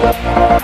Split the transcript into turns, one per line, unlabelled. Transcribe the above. Thank you.